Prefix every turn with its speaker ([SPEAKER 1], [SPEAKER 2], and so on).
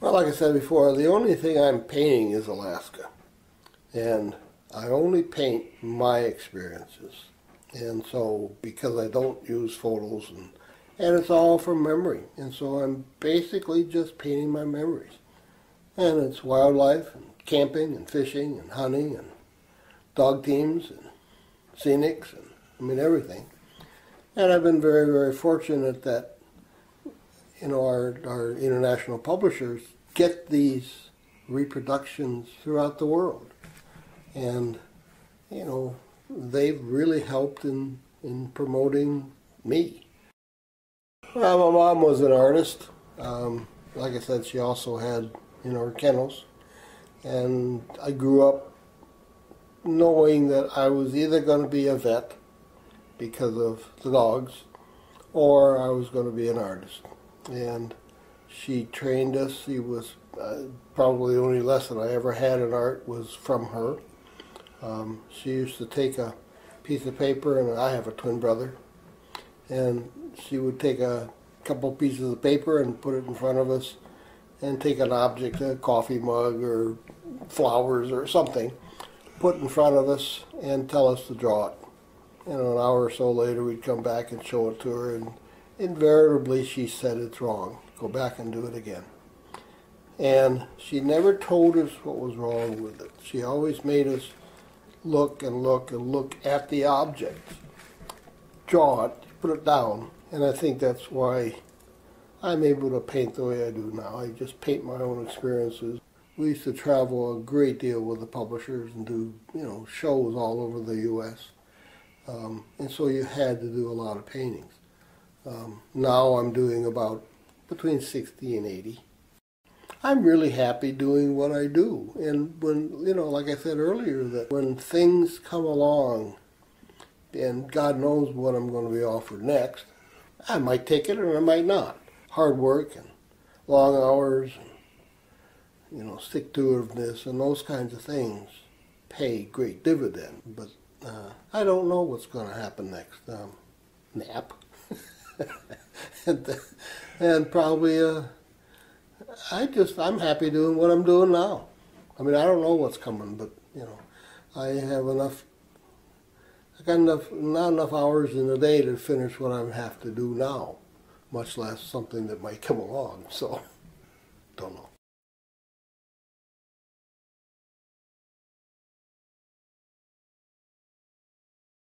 [SPEAKER 1] Well, like I said before, the only thing I'm painting is Alaska. And I only paint my experiences. And so, because I don't use photos, and, and it's all from memory. And so I'm basically just painting my memories. And it's wildlife, and camping, and fishing, and hunting, and dog teams, and scenics, and I mean everything. And I've been very, very fortunate that you know, our, our international publishers get these reproductions throughout the world. And, you know, they've really helped in, in promoting me. Well, my mom was an artist. Um, like I said, she also had, you know, her kennels. And I grew up knowing that I was either going to be a vet because of the dogs or I was going to be an artist and she trained us. She was uh, probably the only lesson I ever had in art was from her. Um, she used to take a piece of paper, and I have a twin brother, and she would take a couple pieces of paper and put it in front of us, and take an object, a coffee mug or flowers or something, put in front of us, and tell us to draw it. And an hour or so later, we'd come back and show it to her, and invariably she said it's wrong. Go back and do it again. And she never told us what was wrong with it. She always made us look and look and look at the object, draw it, put it down. And I think that's why I'm able to paint the way I do now. I just paint my own experiences. We used to travel a great deal with the publishers and do, you know, shows all over the U.S. Um, and so you had to do a lot of paintings. Um, now I'm doing about between 60 and 80. I'm really happy doing what I do. And when, you know, like I said earlier, that when things come along and God knows what I'm going to be offered next, I might take it or I might not. Hard work and long hours and, you know, stick-to-itiveness and those kinds of things pay great dividend. But uh, I don't know what's going to happen next. Um, nap. and, and probably uh, I just I'm happy doing what I'm doing now. I mean I don't know what's coming, but you know I have enough. I got enough not enough hours in the day to finish what I have to do now, much less something that might come along. So don't know.